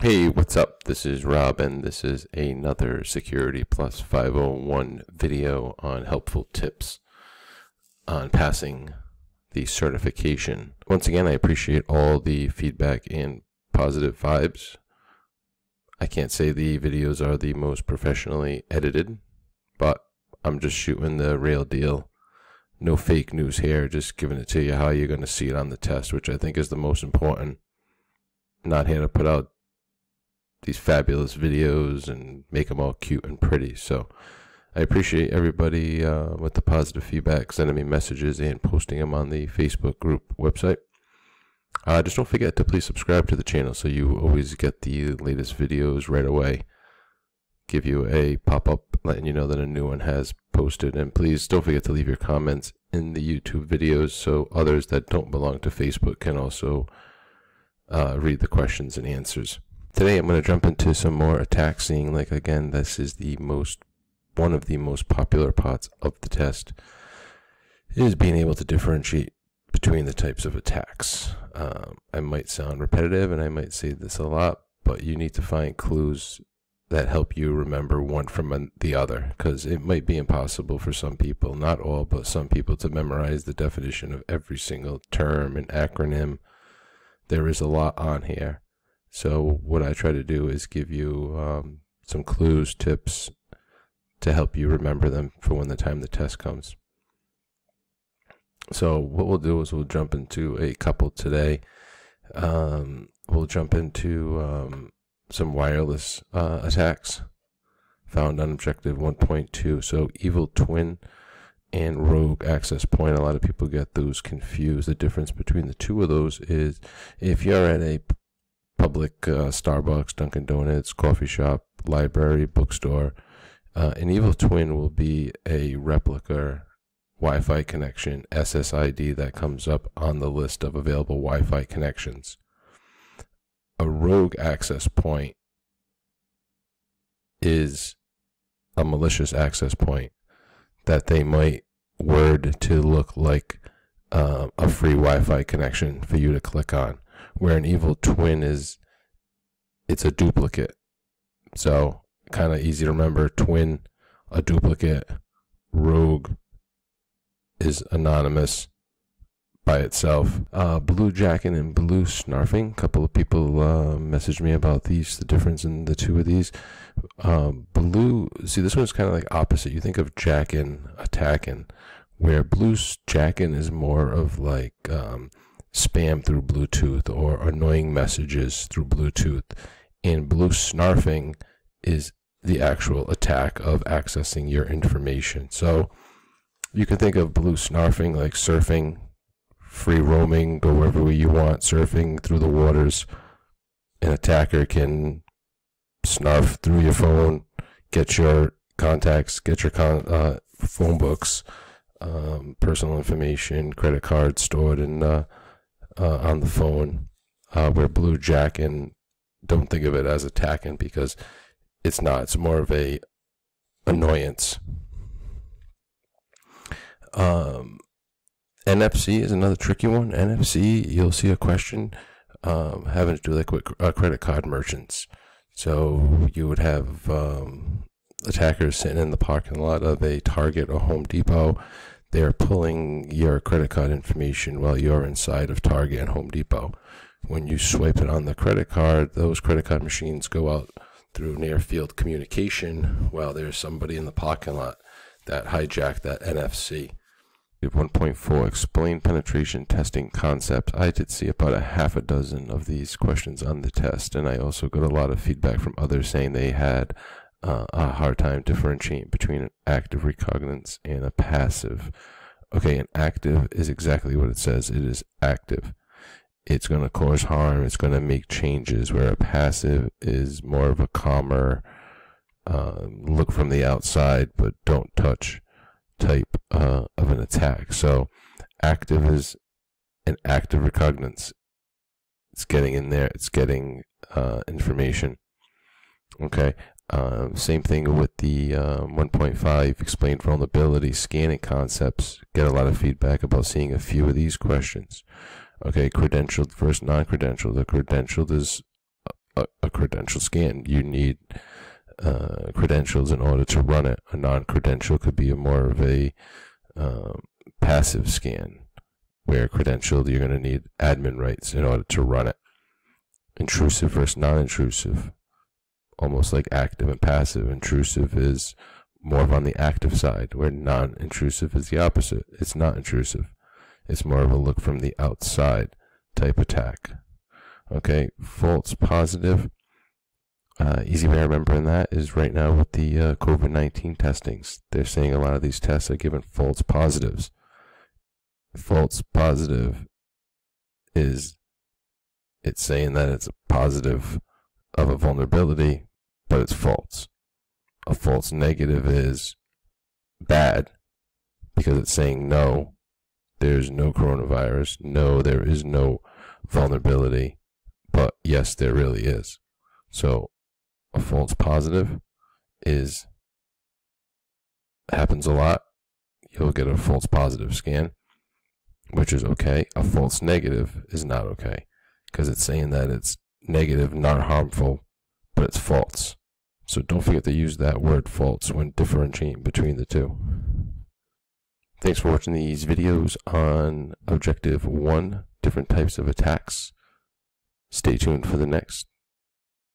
Hey, what's up? This is Rob, and this is another Security Plus 501 video on helpful tips on passing the certification. Once again, I appreciate all the feedback and positive vibes. I can't say the videos are the most professionally edited, but I'm just shooting the real deal. No fake news here, just giving it to you how you're going to see it on the test, which I think is the most important. Not here to put out these fabulous videos and make them all cute and pretty. So I appreciate everybody uh, with the positive feedback, sending me messages and posting them on the Facebook group website. Uh, just don't forget to please subscribe to the channel so you always get the latest videos right away. Give you a pop up letting you know that a new one has posted. And please don't forget to leave your comments in the YouTube videos so others that don't belong to Facebook can also uh, read the questions and answers. Today I'm going to jump into some more attack seeing. Like again, this is the most one of the most popular parts of the test is being able to differentiate between the types of attacks. Um, I might sound repetitive and I might say this a lot, but you need to find clues that help you remember one from the other because it might be impossible for some people, not all, but some people to memorize the definition of every single term and acronym. There is a lot on here. So what I try to do is give you um, some clues, tips to help you remember them for when the time the test comes. So what we'll do is we'll jump into a couple today. Um, we'll jump into um, some wireless uh, attacks found on Objective 1.2. So Evil Twin and Rogue Access Point. A lot of people get those confused. The difference between the two of those is if you're at a public uh, Starbucks, Dunkin' Donuts, coffee shop, library, bookstore. Uh, an Evil Twin will be a replica Wi-Fi connection SSID that comes up on the list of available Wi-Fi connections. A rogue access point is a malicious access point that they might word to look like uh, a free Wi-Fi connection for you to click on where an evil twin is it's a duplicate. So kind of easy to remember. Twin, a duplicate. Rogue is anonymous by itself. Uh, blue jacking and blue snarfing. A couple of people uh, messaged me about these, the difference in the two of these. Um, blue, see, this one's kind of like opposite. You think of jacking, attacking, where blue jacking is more of like um, spam through Bluetooth or annoying messages through Bluetooth. And blue snarfing is the actual attack of accessing your information. So you can think of blue snarfing like surfing, free roaming, go wherever you want, surfing through the waters. An attacker can snarf through your phone, get your contacts, get your con- uh, phone books, um, personal information, credit cards stored in uh, uh, on the phone uh, where blue jack and don't think of it as attacking because it's not. It's more of a annoyance. Um, NFC is another tricky one. NFC, you'll see a question um, having to do with uh, credit card merchants. So you would have um, attackers sitting in the parking lot of a Target or Home Depot they're pulling your credit card information while you're inside of Target and Home Depot. When you swipe it on the credit card, those credit card machines go out through near field communication while there's somebody in the parking lot that hijacked that NFC. 1.4 explain penetration testing concept. I did see about a half a dozen of these questions on the test, and I also got a lot of feedback from others saying they had uh, a hard time differentiating between an active reconnaissance and a passive. Okay, an active is exactly what it says. It is active. It's going to cause harm. It's going to make changes. Where a passive is more of a calmer, uh, look from the outside but don't touch type uh, of an attack. So, active is an active reconnaissance. It's getting in there. It's getting uh, information. Okay, uh, same thing with the um, 1.5 explained vulnerability scanning concepts. Get a lot of feedback about seeing a few of these questions. Okay, credentialed versus non-credentialed. The credentialed is a, a credential scan. You need uh, credentials in order to run it. A non-credential could be a more of a um, passive scan, where credentialed you're going to need admin rights in order to run it. Intrusive versus non-intrusive, almost like active and passive. Intrusive is more of on the active side, where non-intrusive is the opposite. It's not intrusive. It's more of a look from the outside type attack. Okay, false positive. Uh, easy way of remembering that is right now with the uh, COVID 19 testings. They're saying a lot of these tests are given false positives. False positive is it's saying that it's a positive of a vulnerability, but it's false. A false negative is bad because it's saying no, there's no coronavirus, no, there is no vulnerability, but yes, there really is. So a false positive is happens a lot. You'll get a false positive scan, which is okay. A false negative is not okay because it's saying that it's negative, not harmful, but it's false. So don't forget to use that word false when differentiating between the two. Thanks for watching these videos on Objective 1, different types of attacks. Stay tuned for the next.